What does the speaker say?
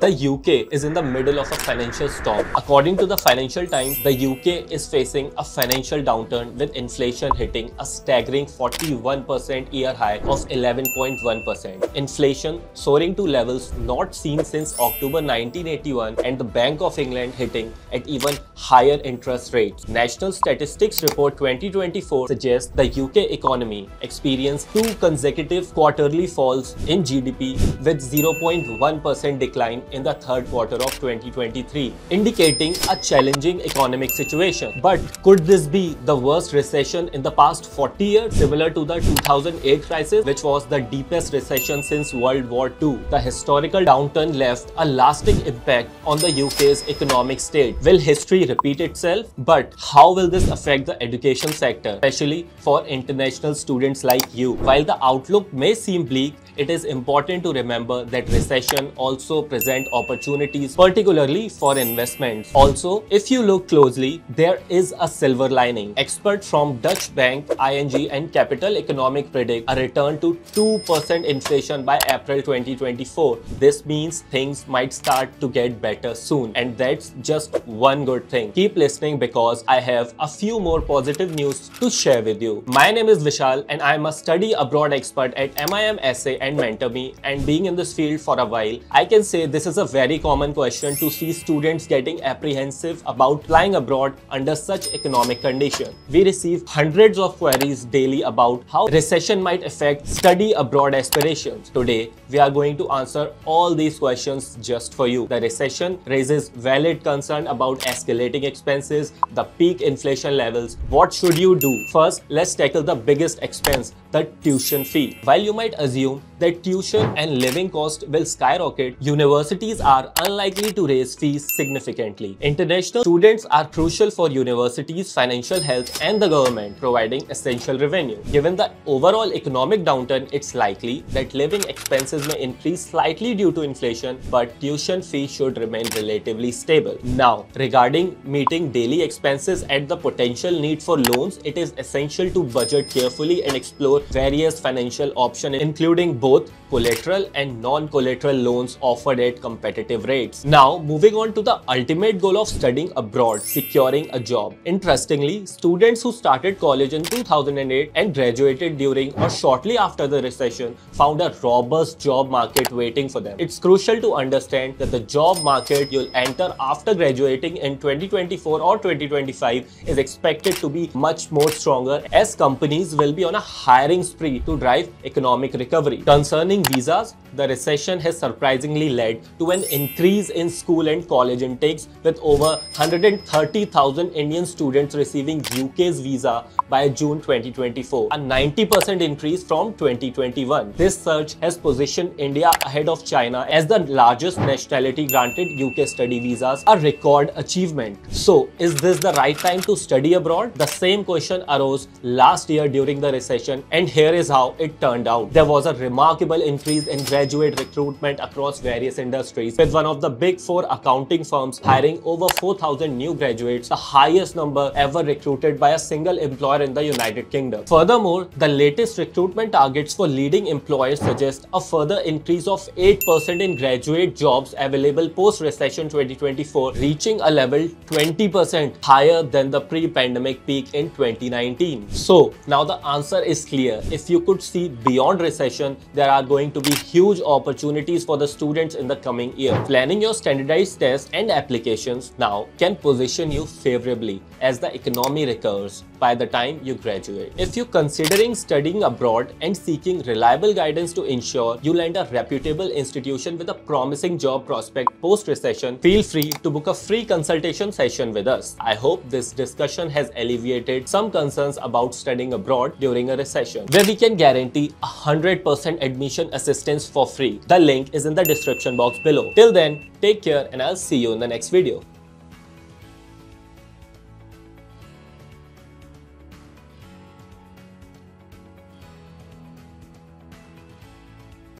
The UK is in the middle of a financial storm. According to the Financial Times, the UK is facing a financial downturn with inflation hitting a staggering 41% year high of 11.1%. Inflation soaring to levels not seen since October 1981 and the Bank of England hitting at even higher interest rates. National Statistics Report 2024 suggests the UK economy experienced two consecutive quarterly falls in GDP with 0.1% decline in the third quarter of 2023, indicating a challenging economic situation. But could this be the worst recession in the past 40 years, similar to the 2008 crisis, which was the deepest recession since World War II? The historical downturn left a lasting impact on the UK's economic state. Will history repeat itself? But how will this affect the education sector, especially for international students like you? While the outlook may seem bleak, it is important to remember that recession also present opportunities, particularly for investments. Also, if you look closely, there is a silver lining. Experts from Deutsche Bank, ING and Capital Economic predict a return to 2% inflation by April 2024. This means things might start to get better soon and that's just one good thing. Keep listening because I have a few more positive news to share with you. My name is Vishal and I am a study abroad expert at MiM Essay and mentor me and being in this field for a while, I can say this is a very common question to see students getting apprehensive about flying abroad under such economic conditions. We receive hundreds of queries daily about how recession might affect study abroad aspirations. Today, we are going to answer all these questions just for you. The recession raises valid concern about escalating expenses, the peak inflation levels. What should you do? First, let's tackle the biggest expense, the tuition fee. While you might assume that tuition and living cost will skyrocket, universities are unlikely to raise fees significantly. International students are crucial for universities' financial health and the government, providing essential revenue. Given the overall economic downturn, it's likely that living expenses may increase slightly due to inflation, but tuition fees should remain relatively stable. Now, regarding meeting daily expenses and the potential need for loans, it is essential to budget carefully and explore various financial options, including both both collateral and non-collateral loans offered at competitive rates. Now, moving on to the ultimate goal of studying abroad, securing a job. Interestingly, students who started college in 2008 and graduated during or shortly after the recession found a robust job market waiting for them. It's crucial to understand that the job market you'll enter after graduating in 2024 or 2025 is expected to be much more stronger as companies will be on a hiring spree to drive economic recovery. Concerning visas, the recession has surprisingly led to an increase in school and college intakes with over 130,000 Indian students receiving UK's visa by June 2024, a 90% increase from 2021. This surge has positioned India ahead of China as the largest nationality granted UK study visas, a record achievement. So, is this the right time to study abroad? The same question arose last year during the recession and here is how it turned out. There was a remarkable increase in graduate recruitment across various industries with one of the big four accounting firms hiring over 4,000 new graduates, the highest number ever recruited by a single employer in the United Kingdom. Furthermore, the latest recruitment targets for leading employers suggest a further increase of 8% in graduate jobs available post-recession 2024, reaching a level 20% higher than the pre-pandemic peak in 2019. So, now the answer is clear. If you could see beyond recession, there are going to be huge opportunities for the students in the coming year. Planning your standardized tests and applications now can position you favorably as the economy recovers by the time you graduate. If you're considering studying abroad and seeking reliable guidance to ensure you land a reputable institution with a promising job prospect post-recession, feel free to book a free consultation session with us. I hope this discussion has alleviated some concerns about studying abroad during a recession, where we can guarantee 100% admission assistance for free. The link is in the description box below. Till then, take care and I'll see you in the next video.